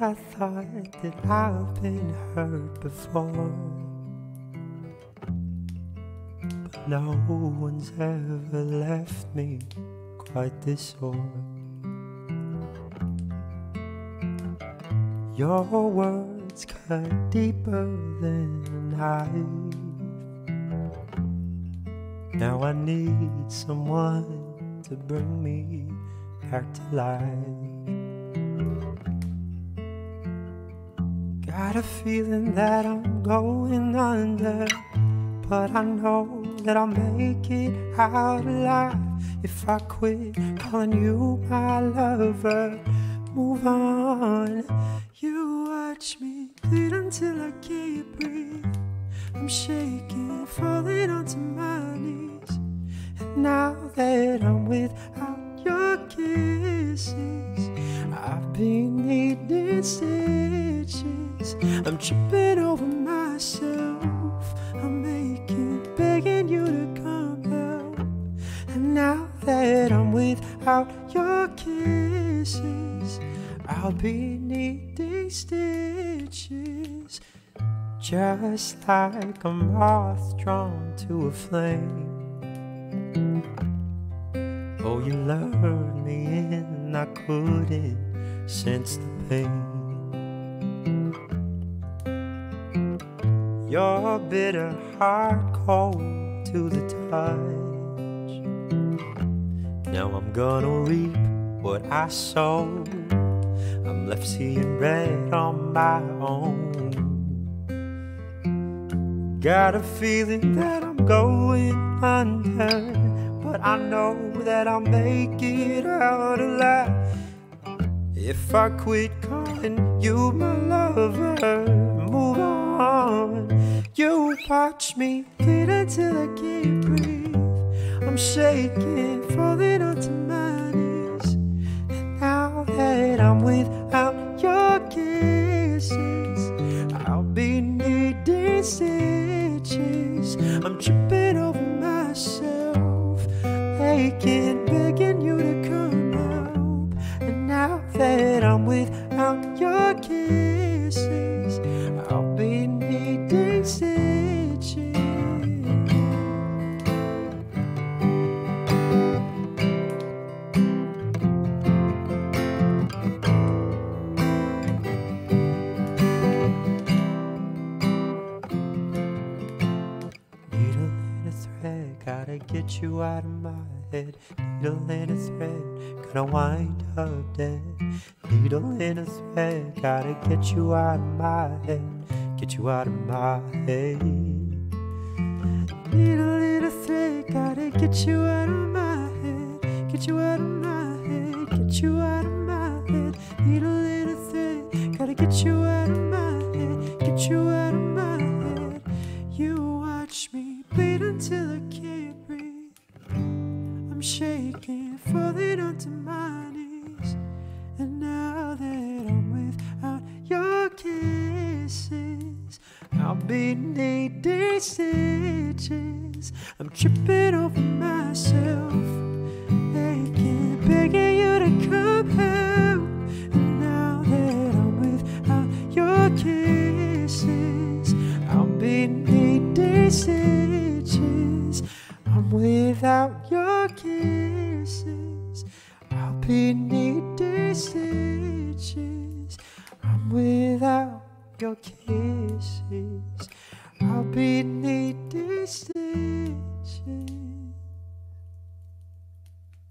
I thought that I've been hurt before. But no one's ever left me quite this sore. Your words cut deeper than knife. Now I need someone to bring me back to life. Got a feeling that I'm going under, but I know that I'll make it out alive if I quit calling you my lover. Move on, you watch me bleed until I can't breathe. I'm shaking, falling onto my knees, and now that I'm without your kisses, I've been needing stitches. I'm tripping over myself. I'm making, begging you to come help. And now that I'm without your kisses, I'll be needing stitches. Just like a moth drawn to a flame. Oh, you lured me in, I couldn't sense the pain. Your bitter heart cold to the touch. Now I'm gonna reap what I sowed. I'm left seeing red on my own. Got a feeling that I'm going under, but I know that I'll make it out alive. If I quit calling you my lover, on. You watch me bleed until I can't breathe. I'm shaking, falling onto my knees. And now that I'm without your kisses, I'll be needing stitches. I'm tripping over myself, aching, begging you to come help. And now that I'm without your kisses, I'll be get you out of my head. Needle and a thread, gonna wind up dead. Needle and a thread, gotta get you out of my head. Get you out of my head. Needle and a thread, gotta get you out of my head. Get you out of my head. Get you out of my head. Needle and a thread, gotta get you out of my head. Get you out of my head. You watch me bleed until shaking, falling onto my knees. And now that I'm without your kisses, I'll be needing stitches. I'm tripping over myself, aching, begging you to come help. And now that I'm without your kisses, I'll be needing stitches. Your kisses. I'll be needing stitches. I'm without your kisses. I'll be needing